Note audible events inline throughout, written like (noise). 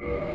Yeah.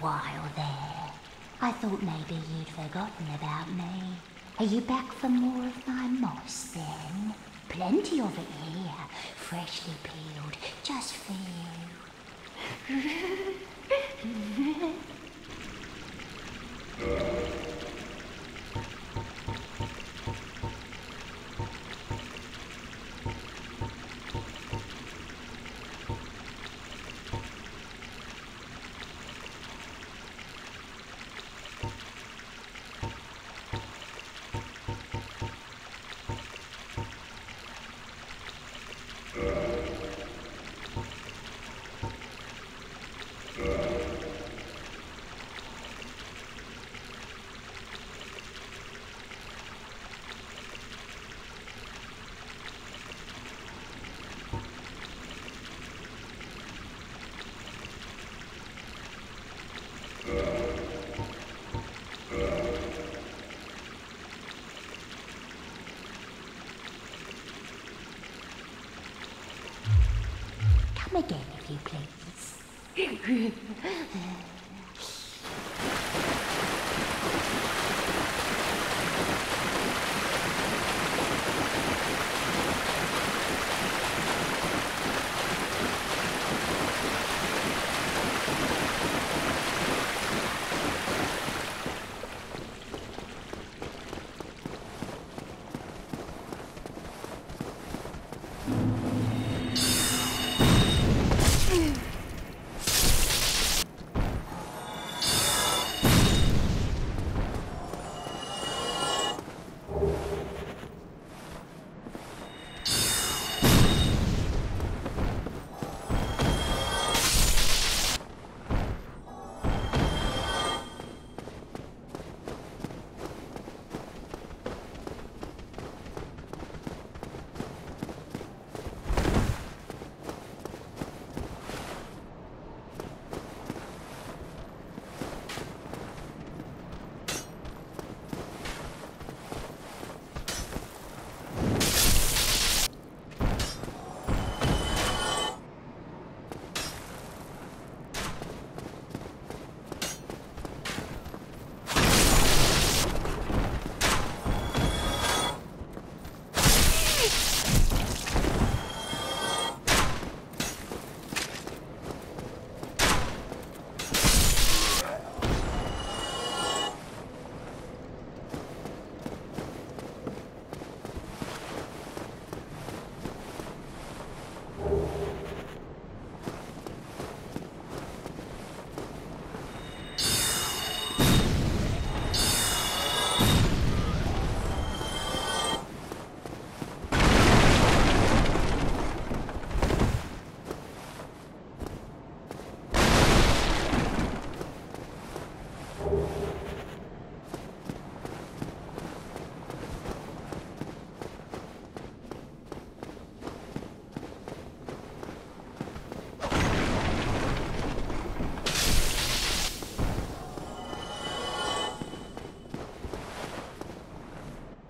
While there. I thought maybe you'd forgotten about me. Are you back for more of my moss then? Plenty of it here, freshly peeled, just for you. (laughs)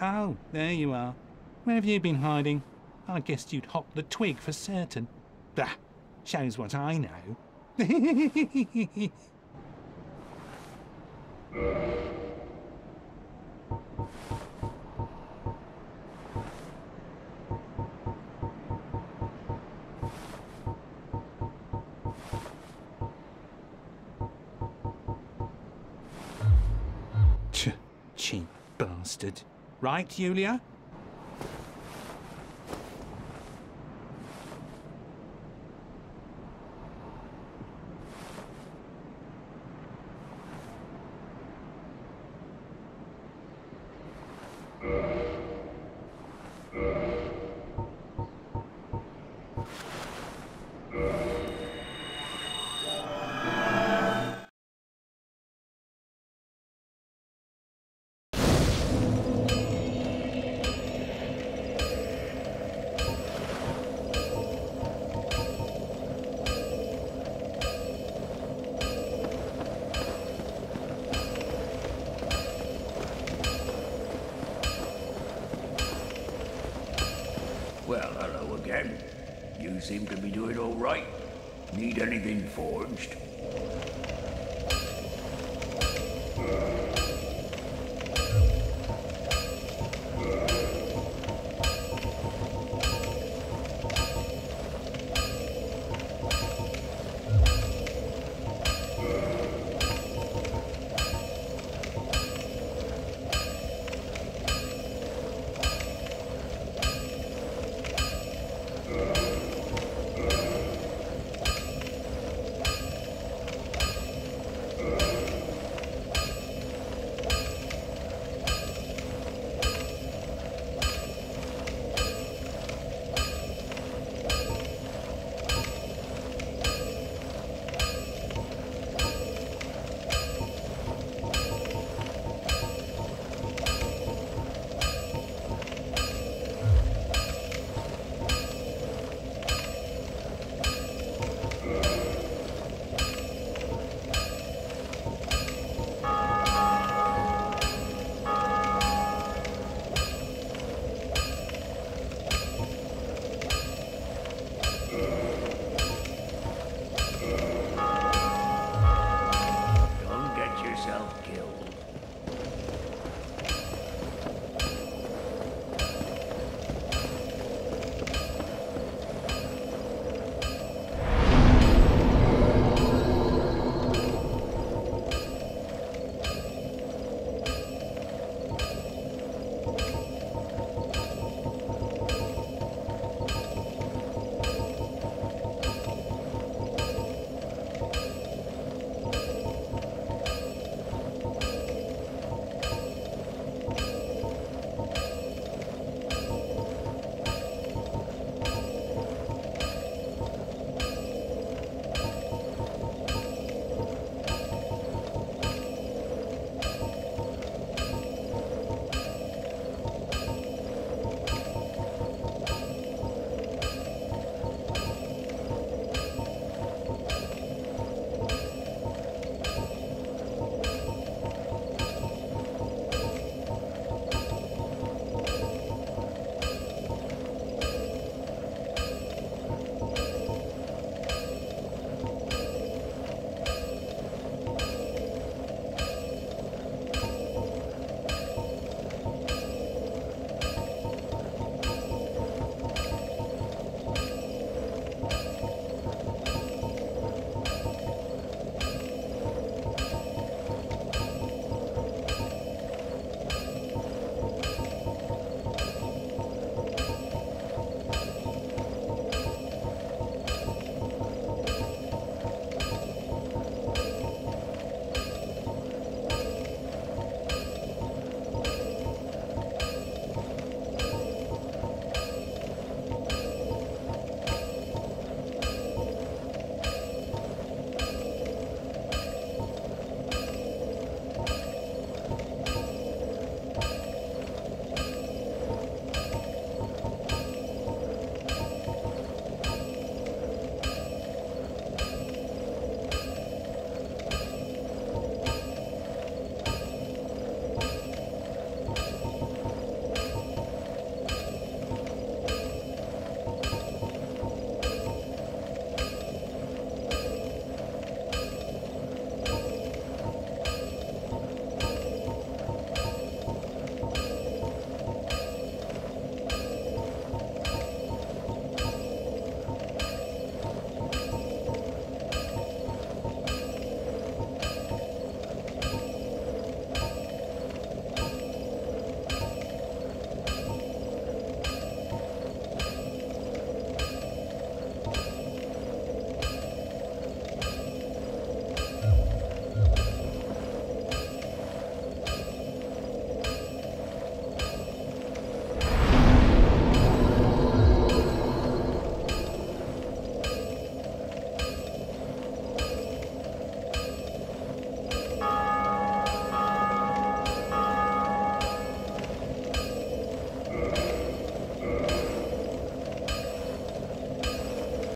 Oh, there you are. Where have you been hiding? I guessed you'd hop the twig for certain. Bah, shows what I know. (laughs) Right, Julia?